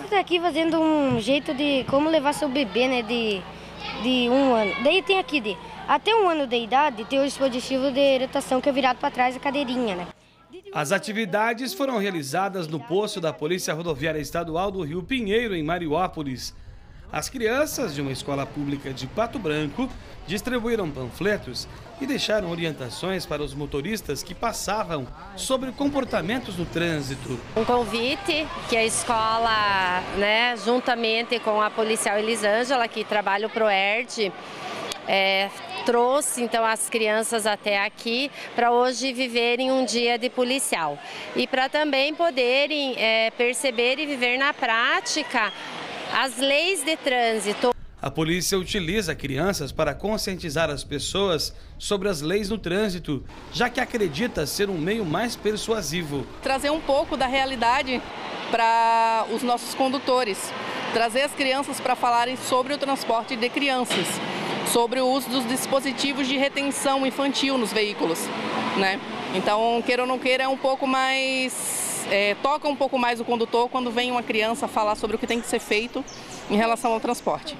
gente está aqui fazendo um jeito de como levar seu bebê, né, de, de um ano. Daí tem aqui de até um ano de idade tem o dispositivo de irritação que é virado para trás a cadeirinha, né? As atividades foram realizadas no posto da Polícia Rodoviária Estadual do Rio Pinheiro, em Mariópolis. As crianças de uma escola pública de Pato Branco distribuíram panfletos e deixaram orientações para os motoristas que passavam sobre comportamentos no trânsito. Um convite que a escola, né, juntamente com a policial Elisângela, que trabalha o ProERD, é, trouxe então as crianças até aqui para hoje viverem um dia de policial e para também poderem é, perceber e viver na prática as leis de trânsito. A polícia utiliza crianças para conscientizar as pessoas sobre as leis no trânsito, já que acredita ser um meio mais persuasivo. Trazer um pouco da realidade para os nossos condutores, trazer as crianças para falarem sobre o transporte de crianças, sobre o uso dos dispositivos de retenção infantil nos veículos, né? Então, queira ou não queira, é um pouco mais é, toca um pouco mais o condutor quando vem uma criança falar sobre o que tem que ser feito em relação ao transporte.